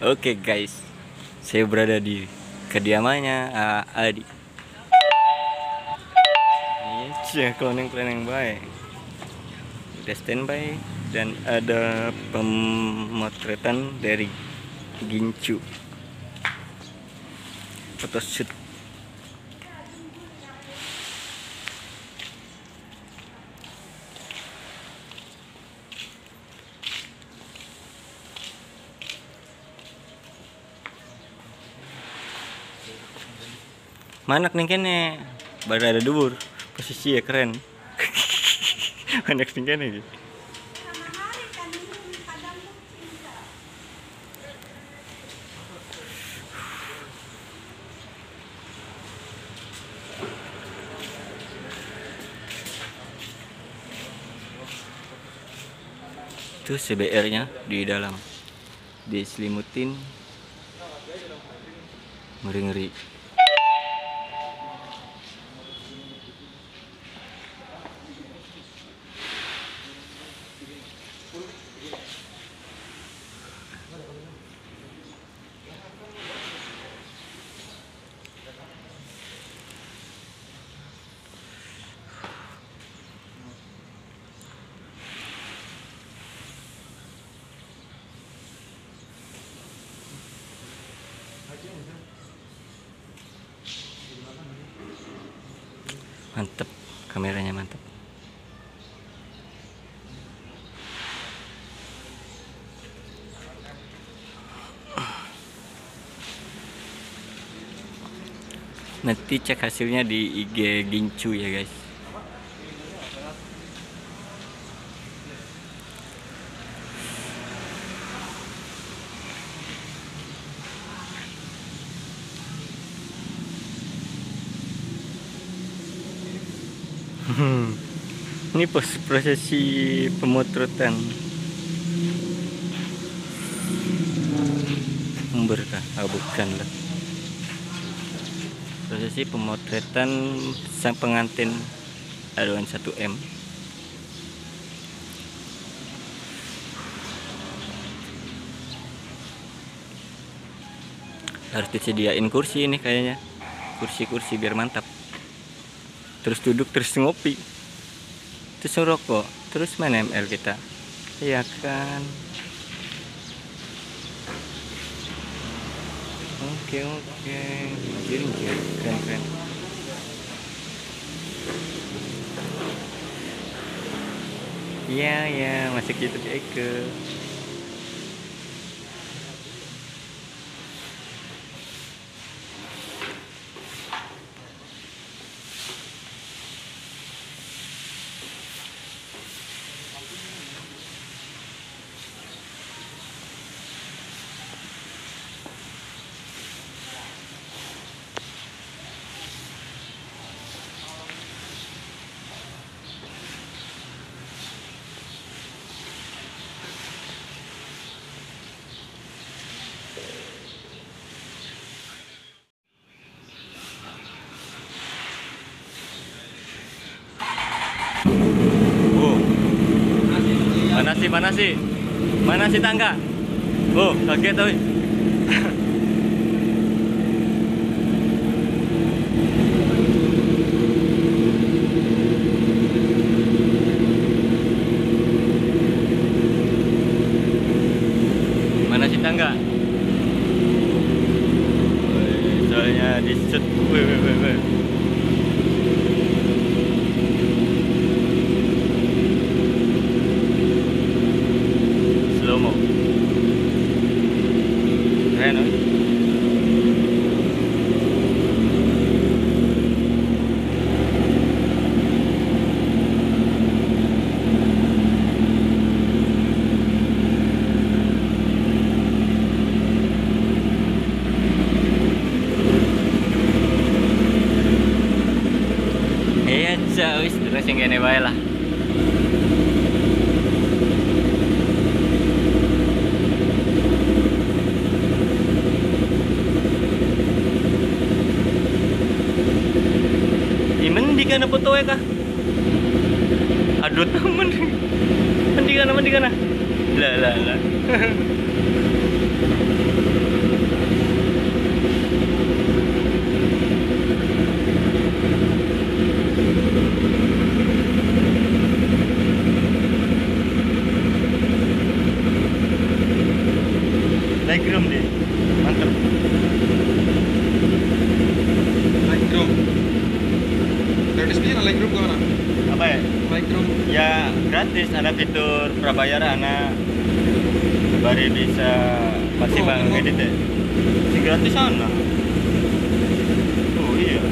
Oke guys, saya berada di kediamannya uh, Adi. Iya, cloning-cloning baik. Udah standby dan ada pemotretan dari Gincu. Photoshoot. Manak nih kene. Baru ada dubur. Posisi ya keren. Manak nih kene itu CBR nya di dalam. Diselimutin. Ngeri-ngeri mantep kameranya mantep. Nanti cek hasilnya di IG Gincu ya guys Ini prosesi pemotretan. Umber kah? Ah, bukan lah. Prosesi pemotretan sang pengantin aduan 1M. Harus disediain kursi ini kayaknya. Kursi-kursi biar mantap terus duduk terus ngopi terus ngerokok terus main ML kita. Iya kan? Oke oke. Jadi keren keren iya ya masih gitu Eke Oh. Mana sih, mana sih? Mana sih tangga? Oh, kaget tuh. Mana sih tangga? Soalnya di shoot. Wih, wih, wih, wih. slow mo keren oh. Iya, jauh, terus yang gini bae lah. Iman di kana foto ya kah? Aduh temen. Mandi kana mandi kana. Lah lah lah. legroom deh mantep Lightroom. Gratis bisa Lightroom ke mana? apa ya Lightroom. ya gratis ada fitur prabayar anak baru bisa maksimal Oh, oh. edit ya si gratis sana oh iya.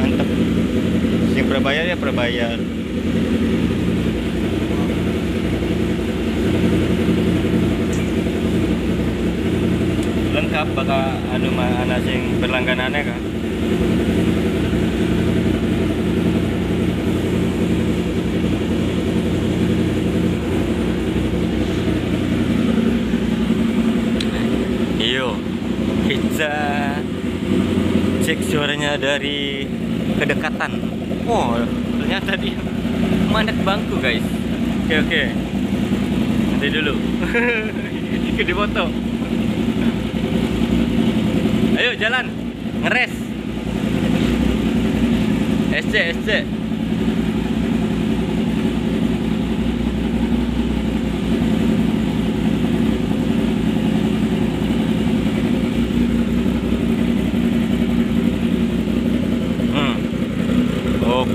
Mantep. Si prabayar ya prabayar lengkap bakal anu mah anak sing berlangganannya kan Iyo, kita cek suaranya dari kedekatan. Oh, ternyata dia mandek bangku guys. Oke oke, nanti dulu. Ikut di foto. Ayo jalan, ngeres. SC SC. Hmm.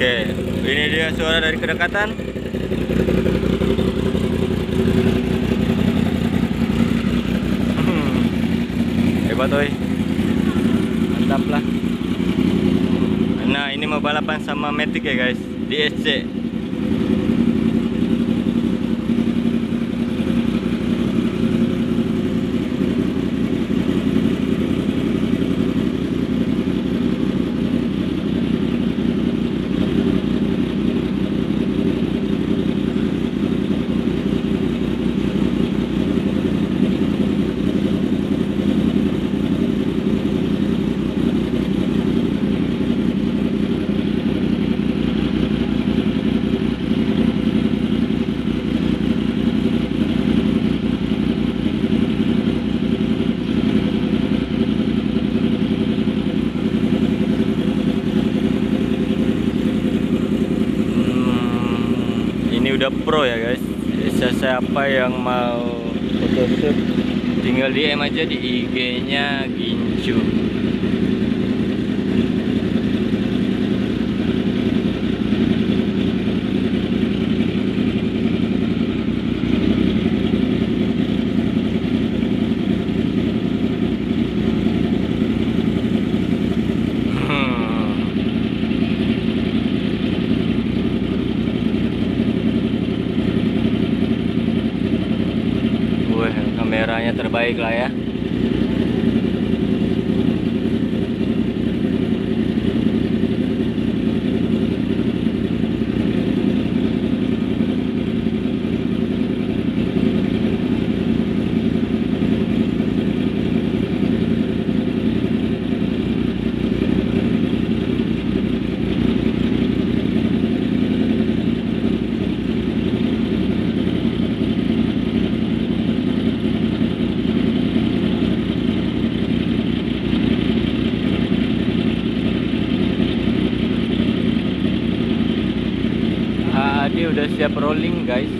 Oke, ini dia suara dari kedekatan. Hmm. Hebat oi. Mantap lah. Nah, ini mau balapan sama Matic ya guys di SC. Hmm, ini udah pro ya guys. Bisa siapa yang mau tinggal DM aja di IG-nya Gincu. Hmm. Wah, kameranya terbaik lah ya. Adi udah siap rolling guys.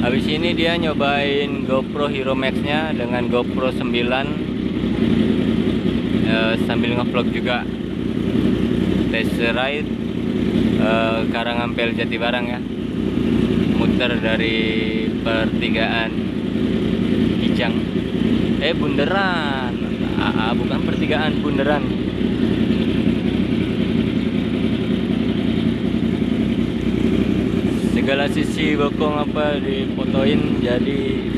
Habis ini dia nyobain GoPro Hero Max-nya dengan GoPro 9 eh, sambil ngevlog juga test ride eh, Karangampel Jatibarang ya. Muter dari pertigaan Kijang. Eh bunderan. Ah, ah, bukan pertigaan bunderan. Segala sisi bokong apa difotoin jadi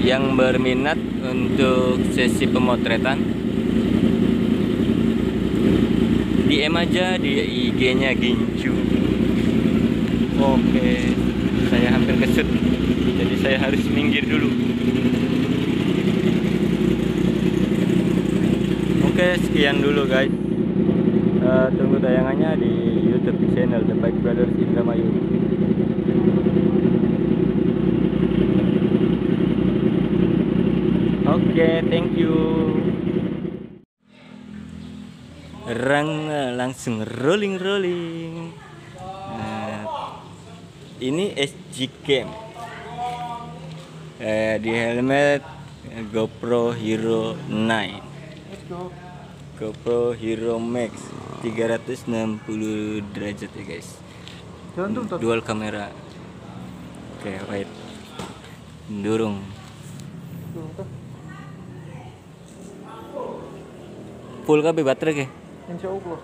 yang berminat untuk sesi pemotretan. DM aja di IG-nya Gincu. Oke. Saya hampir kesut. Jadi saya harus minggir dulu. Oke sekian dulu guys. Eh, tunggu tayangannya di YouTube channel The Bike Brothers Indramayu Oke, thank you. Rang langsung rolling rolling. Nah, ini SG Cam eh, di helmet GoPro Hero 9 Let's go. GoPro Hero Max 360 derajat ya guys. Dual kamera. Oke wait. Durung full kabeh baterai ke Insya Allah.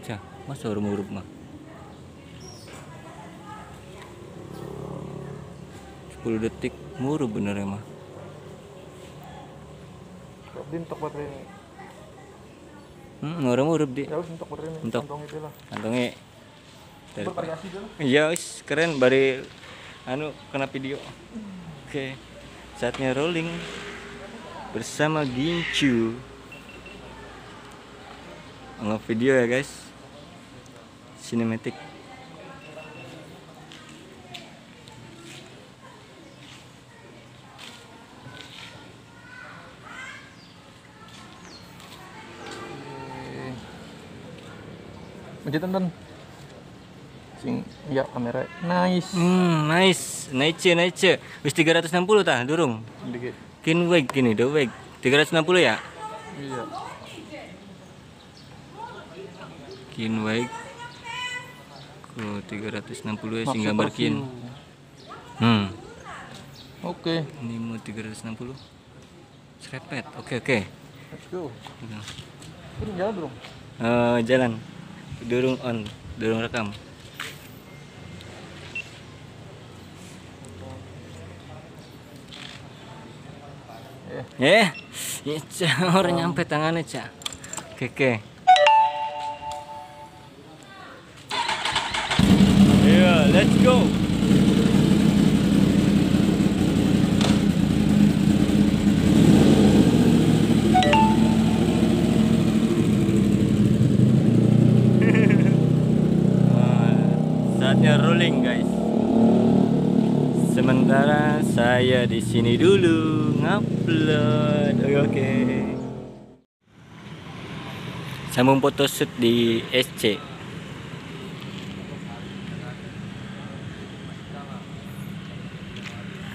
cah masa urung urup mah 10 detik muru bener emang Din tok baterai ini. hmm orang urup di Ya wis entok baterai ini. Entok. Kantongnya Bervariasi dulu. Iya, wis keren bari anu kena video. Oke. Saatnya rolling bersama Gincu. Nge video ya, guys. Cinematic. Mencetan dan sing ya kamera nice Hmm, nice. Nice, nice. Wis 360 tah, durung. dikit Kin wig gini, do wig. 360 ya? iya Kin wig. Ku 360 ya sing gambar kin. Hmm. oke Ini mau 360. Serepet. Oke, oke. let's go Udah. ini jalan belum Eh, jalan. Durung on, durung rekam. eh Eh, ya, Cak. orang nyampe tangannya, Cak. Oke, oke. Iya, let's go. Saatnya rolling, guys. Sementara saya di sini dulu ngupload. Oke, oke. Sambung photoshoot di SC.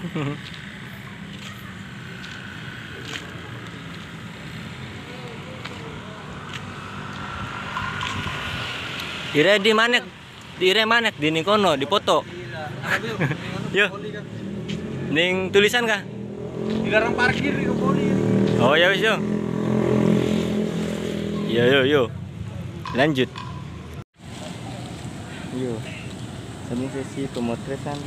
Ire di mana? Di ire mana? Di Nikono, di foto. Yo. Ning tulisan kah? dilarang parkir di poli Oh ya wis yo. Yo yo yo. Lanjut. Yo. Sambung sesi pemotretan.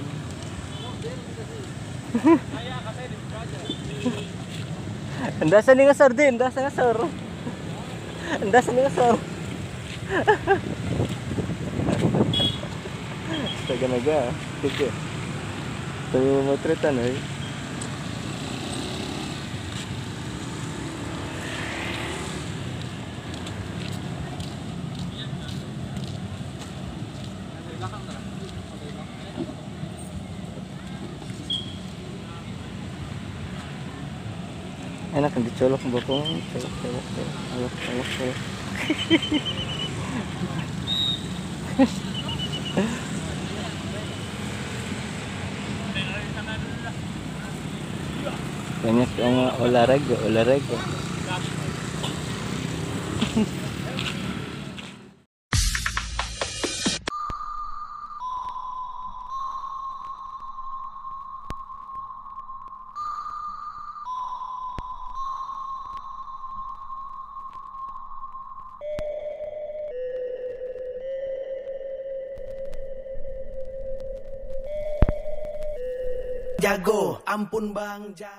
Anda sini ngesor din, anda sini ngesor. Anda sini ngesor. Astaga naga, oke. Pemotretan eh. Enak kan dicolok colok colok colok colok colok colok. Banyak yang olahraga olahraga ampun bang, jago.